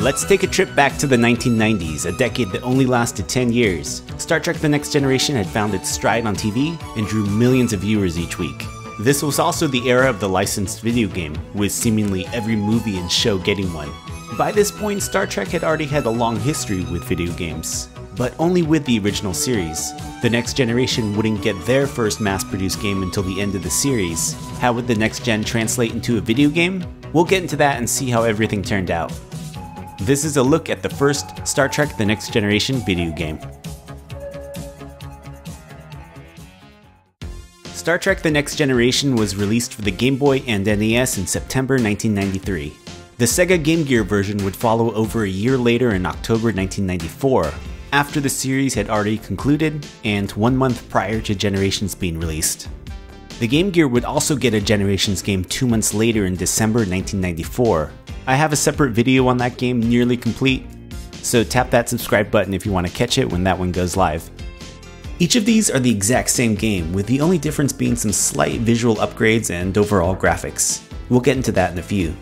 Let's take a trip back to the 1990s, a decade that only lasted 10 years. Star Trek The Next Generation had found its stride on TV and drew millions of viewers each week. This was also the era of the licensed video game, with seemingly every movie and show getting one. By this point, Star Trek had already had a long history with video games, but only with the original series. The Next Generation wouldn't get their first mass produced game until the end of the series. How would the Next Gen translate into a video game? We'll get into that and see how everything turned out. This is a look at the first Star Trek The Next Generation video game. Star Trek The Next Generation was released for the Game Boy and NES in September 1993. The Sega Game Gear version would follow over a year later in October 1994, after the series had already concluded and one month prior to Generations being released. The Game Gear would also get a Generations game two months later in December 1994. I have a separate video on that game nearly complete, so tap that subscribe button if you want to catch it when that one goes live. Each of these are the exact same game, with the only difference being some slight visual upgrades and overall graphics. We'll get into that in a few.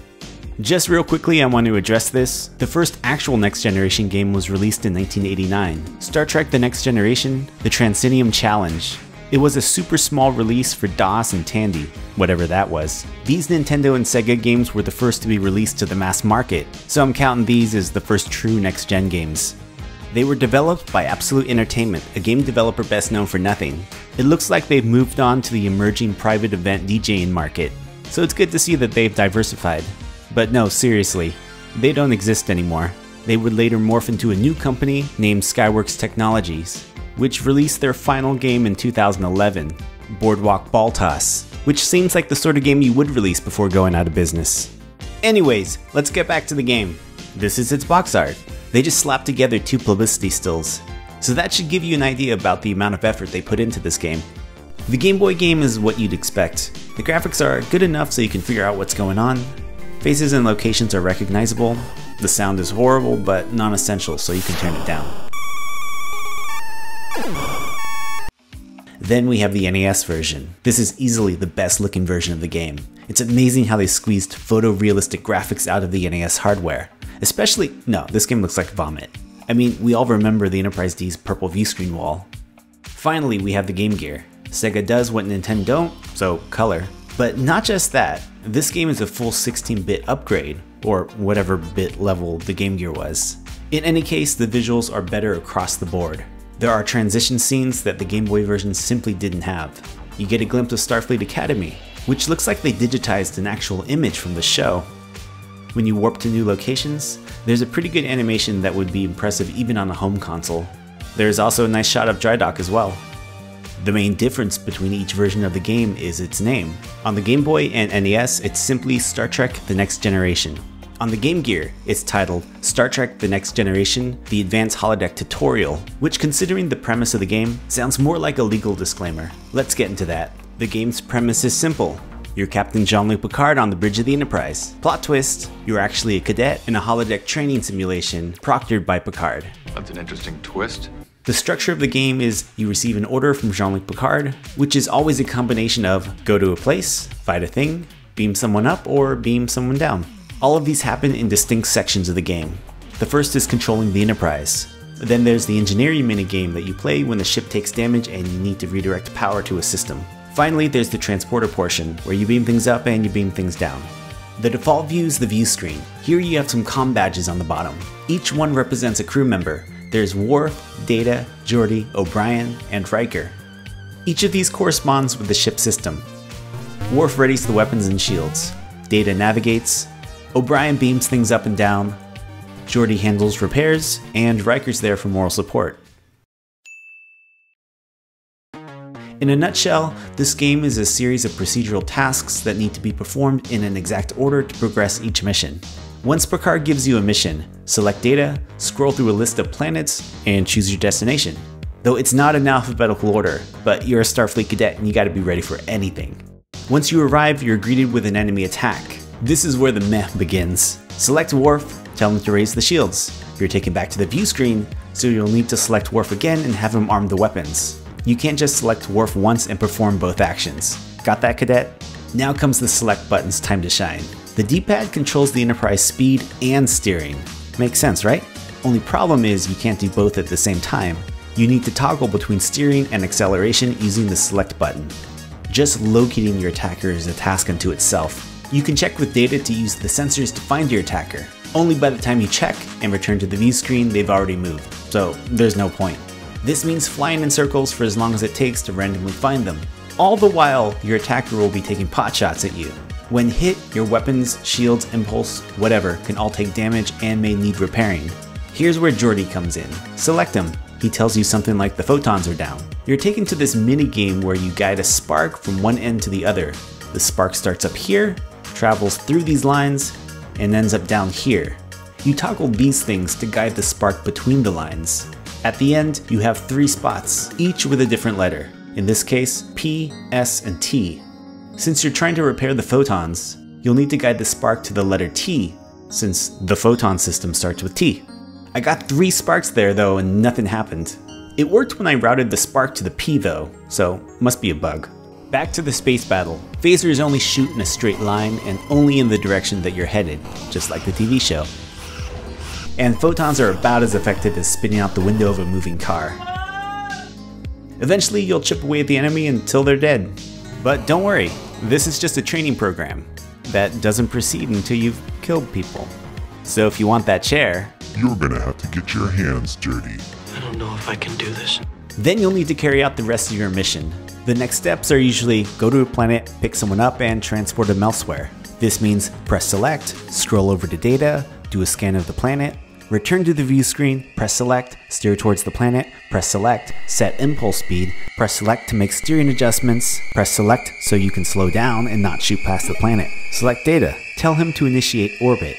Just real quickly, I want to address this. The first actual Next Generation game was released in 1989, Star Trek The Next Generation, The Transinium Challenge. It was a super small release for DOS and Tandy, whatever that was. These Nintendo and Sega games were the first to be released to the mass market, so I'm counting these as the first true next gen games. They were developed by Absolute Entertainment, a game developer best known for nothing. It looks like they've moved on to the emerging private event DJing market, so it's good to see that they've diversified. But no, seriously, they don't exist anymore. They would later morph into a new company named Skyworks Technologies, which released their final game in 2011, Boardwalk Ball Toss, which seems like the sort of game you would release before going out of business. Anyways, let's get back to the game. This is its box art. They just slapped together two publicity stills. So that should give you an idea about the amount of effort they put into this game. The Game Boy game is what you'd expect. The graphics are good enough so you can figure out what's going on. Faces and locations are recognizable. The sound is horrible but non-essential so you can turn it down. Then we have the NES version. This is easily the best looking version of the game. It's amazing how they squeezed photorealistic graphics out of the NES hardware. Especially, no, this game looks like vomit. I mean, we all remember the Enterprise D's purple view screen wall. Finally, we have the Game Gear. Sega does what Nintendo don't, so color. But not just that, this game is a full 16-bit upgrade, or whatever bit level the Game Gear was. In any case, the visuals are better across the board. There are transition scenes that the Game Boy version simply didn't have. You get a glimpse of Starfleet Academy, which looks like they digitized an actual image from the show. When you warp to new locations, there's a pretty good animation that would be impressive even on a home console. There's also a nice shot of Drydock as well. The main difference between each version of the game is its name. On the Game Boy and NES, it's simply Star Trek The Next Generation. On the Game Gear, it's titled Star Trek The Next Generation The Advanced Holodeck Tutorial, which, considering the premise of the game, sounds more like a legal disclaimer. Let's get into that. The game's premise is simple. You're Captain Jean-Luc Picard on the bridge of the Enterprise. Plot twist, you're actually a cadet in a holodeck training simulation proctored by Picard. That's an interesting twist. The structure of the game is you receive an order from Jean-Luc Picard, which is always a combination of go to a place, fight a thing, beam someone up, or beam someone down. All of these happen in distinct sections of the game. The first is controlling the Enterprise. Then there's the engineering minigame that you play when the ship takes damage and you need to redirect power to a system. Finally, there's the transporter portion, where you beam things up and you beam things down. The default view is the view screen. Here you have some com badges on the bottom. Each one represents a crew member. There's Worf, Data, Geordi, O'Brien, and Riker. Each of these corresponds with the ship system. Worf readies the weapons and shields. Data navigates, O'Brien beams things up and down, Geordi handles repairs, and Riker's there for moral support. In a nutshell, this game is a series of procedural tasks that need to be performed in an exact order to progress each mission. Once Picard gives you a mission, select data, scroll through a list of planets, and choose your destination. Though it's not in alphabetical order, but you're a Starfleet cadet and you gotta be ready for anything. Once you arrive, you're greeted with an enemy attack. This is where the meh begins. Select Worf, tell him to raise the shields. You're taken back to the view screen, so you'll need to select Worf again and have him arm the weapons. You can't just select Worf once and perform both actions. Got that, cadet? Now comes the select button's time to shine. The D-pad controls the Enterprise speed and steering. Makes sense, right? Only problem is you can't do both at the same time. You need to toggle between steering and acceleration using the select button. Just locating your attacker is a task unto itself. You can check with data to use the sensors to find your attacker. Only by the time you check and return to the view screen, they've already moved, so there's no point. This means flying in circles for as long as it takes to randomly find them. All the while, your attacker will be taking pot shots at you. When hit, your weapons, shields, impulse, whatever, can all take damage and may need repairing. Here's where Geordi comes in. Select him. He tells you something like the photons are down. You're taken to this mini game where you guide a spark from one end to the other. The spark starts up here, travels through these lines, and ends up down here. You toggle these things to guide the spark between the lines. At the end, you have three spots, each with a different letter. In this case, P, S, and T. Since you're trying to repair the photons, you'll need to guide the spark to the letter T, since the photon system starts with T. I got three sparks there though and nothing happened. It worked when I routed the spark to the P though, so must be a bug. Back to the space battle. Phasers only shoot in a straight line and only in the direction that you're headed, just like the TV show. And photons are about as effective as spinning out the window of a moving car. Eventually, you'll chip away at the enemy until they're dead. But don't worry, this is just a training program that doesn't proceed until you've killed people. So if you want that chair, you're gonna have to get your hands dirty. I don't know if I can do this. Then you'll need to carry out the rest of your mission. The next steps are usually go to a planet, pick someone up, and transport them elsewhere. This means press select, scroll over to data, do a scan of the planet, return to the view screen, press select, steer towards the planet, press select, set impulse speed, press select to make steering adjustments, press select so you can slow down and not shoot past the planet. Select data, tell him to initiate orbit,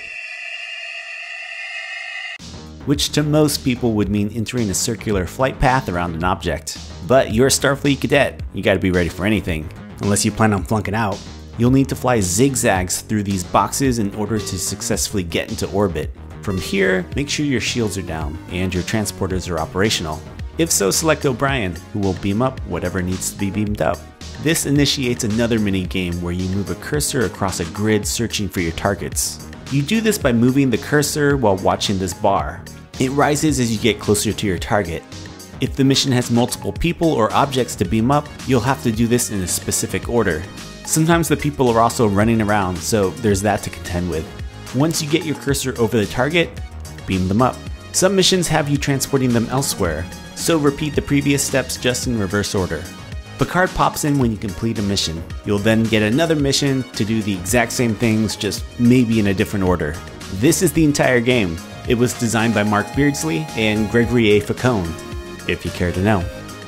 which to most people would mean entering a circular flight path around an object. But you're a Starfleet cadet, you gotta be ready for anything. Unless you plan on flunking out. You'll need to fly zigzags through these boxes in order to successfully get into orbit. From here, make sure your shields are down and your transporters are operational. If so, select O'Brien, who will beam up whatever needs to be beamed up. This initiates another mini game where you move a cursor across a grid searching for your targets. You do this by moving the cursor while watching this bar. It rises as you get closer to your target. If the mission has multiple people or objects to beam up, you'll have to do this in a specific order. Sometimes the people are also running around, so there's that to contend with. Once you get your cursor over the target, beam them up. Some missions have you transporting them elsewhere, so repeat the previous steps just in reverse order. Picard pops in when you complete a mission. You'll then get another mission to do the exact same things, just maybe in a different order. This is the entire game, it was designed by Mark Beardsley and Gregory A. Facone, if you care to know.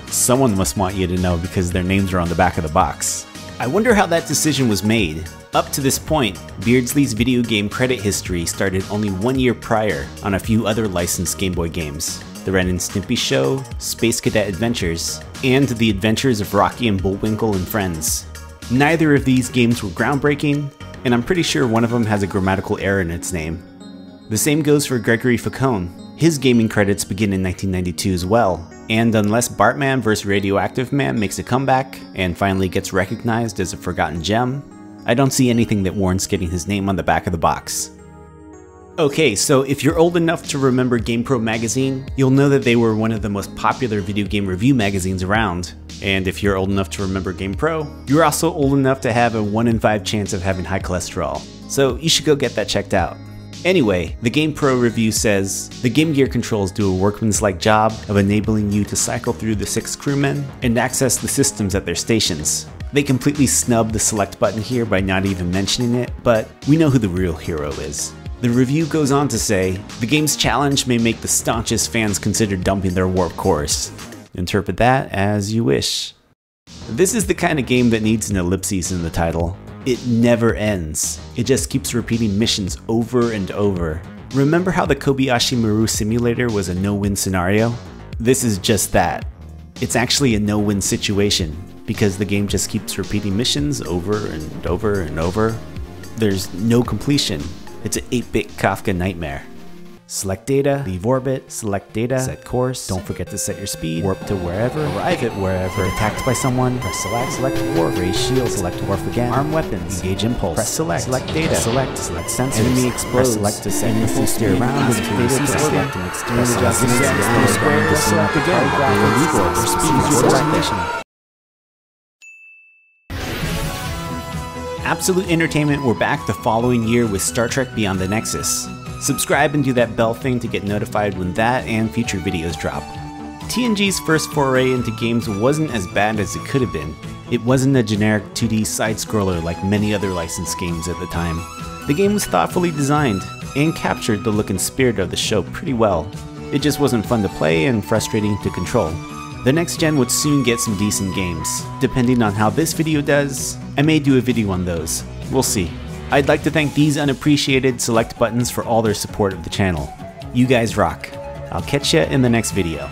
Someone must want you to know because their names are on the back of the box. I wonder how that decision was made. Up to this point, Beardsley's video game credit history started only one year prior on a few other licensed Game Boy games The Ren and Stimpy Show, Space Cadet Adventures, and The Adventures of Rocky and Bullwinkle and Friends. Neither of these games were groundbreaking, and I'm pretty sure one of them has a grammatical error in its name. The same goes for Gregory Facone. His gaming credits begin in 1992 as well, and unless Bartman vs. Radioactive Man makes a comeback and finally gets recognized as a forgotten gem, I don't see anything that warrants getting his name on the back of the box. Okay, so if you're old enough to remember GamePro magazine, you'll know that they were one of the most popular video game review magazines around. And if you're old enough to remember GamePro, you're also old enough to have a 1 in 5 chance of having high cholesterol. So you should go get that checked out. Anyway, the Game Pro review says the Game Gear controls do a workman's-like job of enabling you to cycle through the six crewmen and access the systems at their stations. They completely snub the select button here by not even mentioning it, but we know who the real hero is. The review goes on to say, the game's challenge may make the staunchest fans consider dumping their warp cores. Interpret that as you wish. This is the kind of game that needs an ellipses in the title, it never ends. It just keeps repeating missions over and over. Remember how the Kobayashi Maru simulator was a no-win scenario? This is just that. It's actually a no-win situation, because the game just keeps repeating missions over and over and over. There's no completion. It's an 8-bit Kafka nightmare. Select data, leave orbit, select data, set course, don't forget to set your speed, warp to wherever, arrive at wherever, Get attacked by someone, press select, select Worf, raise shield, select Worf again, arm weapons, engage impulse, press select, select data, select, select sensors, enemy explodes, press select to set full steer around, to select and extend adjustments, and square, press select again, leave orbit, speed, coordination. Absolute Entertainment were back the following year with Star Trek Beyond the Nexus. Subscribe and do that bell thing to get notified when that and future videos drop. TNG's first foray into games wasn't as bad as it could have been. It wasn't a generic 2D side-scroller like many other licensed games at the time. The game was thoughtfully designed and captured the look and spirit of the show pretty well. It just wasn't fun to play and frustrating to control. The next gen would soon get some decent games. Depending on how this video does, I may do a video on those. We'll see. I'd like to thank these unappreciated select buttons for all their support of the channel. You guys rock. I'll catch ya in the next video.